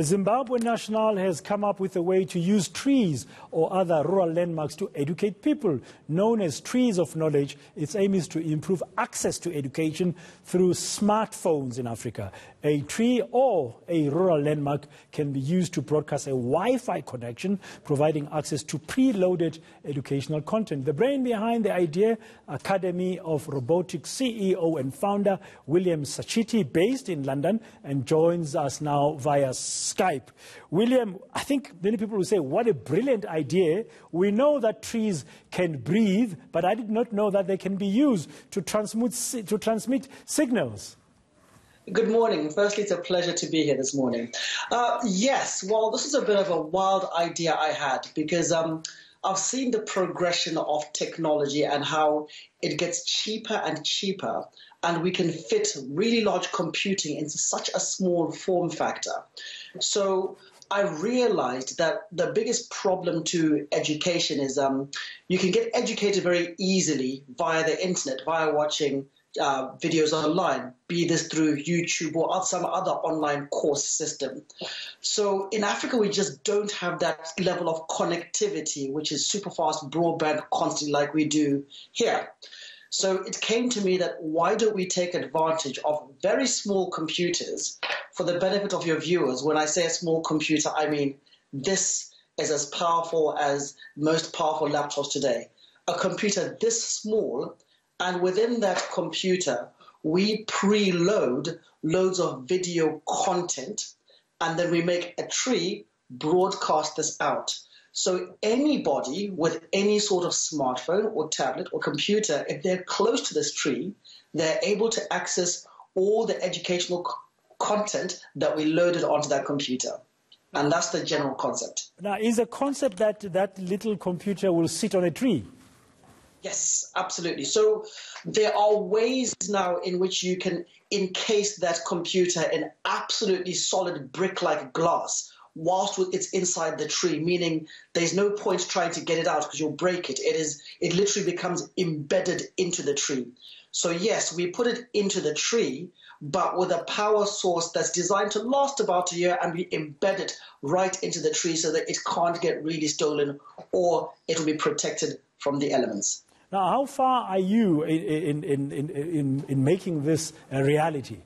Zimbabwe National has come up with a way to use trees or other rural landmarks to educate people. Known as Trees of Knowledge, its aim is to improve access to education through smartphones in Africa. A tree or a rural landmark can be used to broadcast a Wi Fi connection, providing access to preloaded educational content. The brain behind the idea, Academy of Robotics CEO and founder William Sachiti, based in London, and joins us now via Skype. William, I think many people will say, what a brilliant idea. We know that trees can breathe, but I did not know that they can be used to to transmit signals. Good morning. Firstly, it's a pleasure to be here this morning. Uh, yes, well, this is a bit of a wild idea I had because um, I've seen the progression of technology and how it gets cheaper and cheaper, and we can fit really large computing into such a small form factor. So I realized that the biggest problem to education is um, you can get educated very easily via the internet, via watching uh, videos online, be this through YouTube or some other online course system. So in Africa, we just don't have that level of connectivity, which is super fast broadband constantly like we do here. So it came to me that why don't we take advantage of very small computers for the benefit of your viewers? When I say a small computer, I mean this is as powerful as most powerful laptops today. A computer this small and within that computer, we preload loads of video content, and then we make a tree broadcast this out. So anybody with any sort of smartphone or tablet or computer, if they're close to this tree, they're able to access all the educational content that we loaded onto that computer. And that's the general concept. Now, is a concept that that little computer will sit on a tree? Yes, absolutely. So there are ways now in which you can encase that computer in absolutely solid brick-like glass whilst it's inside the tree, meaning there's no point trying to get it out because you'll break it. It is it literally becomes embedded into the tree. So yes, we put it into the tree, but with a power source that's designed to last about a year and we embed it right into the tree so that it can't get really stolen or it will be protected from the elements. Now, how far are you in, in, in, in, in making this a reality?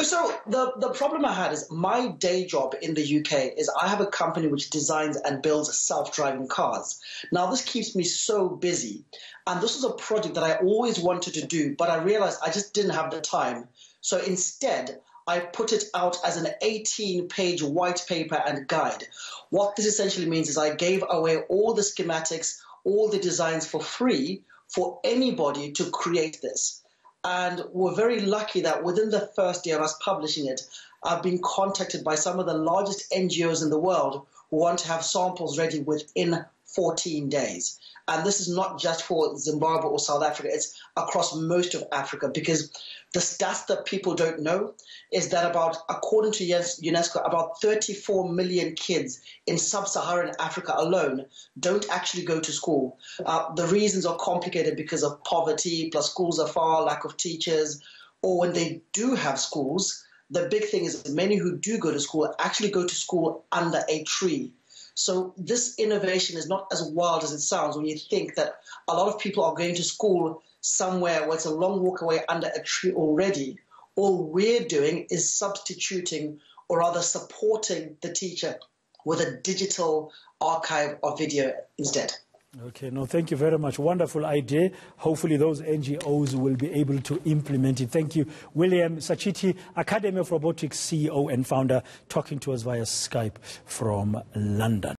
So the, the problem I had is my day job in the UK is I have a company which designs and builds self-driving cars. Now this keeps me so busy. And this was a project that I always wanted to do, but I realized I just didn't have the time. So instead, I put it out as an 18 page white paper and guide. What this essentially means is I gave away all the schematics, all the designs for free for anybody to create this. And we're very lucky that within the first year of us publishing it, I've been contacted by some of the largest NGOs in the world who want to have samples ready within 14 days. And this is not just for Zimbabwe or South Africa, it's across most of Africa because the stats that people don't know is that about, according to UNESCO, about 34 million kids in sub-Saharan Africa alone don't actually go to school. Uh, the reasons are complicated because of poverty, plus schools are far, lack of teachers, or when they do have schools, the big thing is many who do go to school actually go to school under a tree. So this innovation is not as wild as it sounds when you think that a lot of people are going to school somewhere where it's a long walk away under a tree already. All we're doing is substituting or rather supporting the teacher with a digital archive of video instead. Okay, no, thank you very much. Wonderful idea. Hopefully, those NGOs will be able to implement it. Thank you, William Sachiti, Academy of Robotics CEO and founder, talking to us via Skype from London.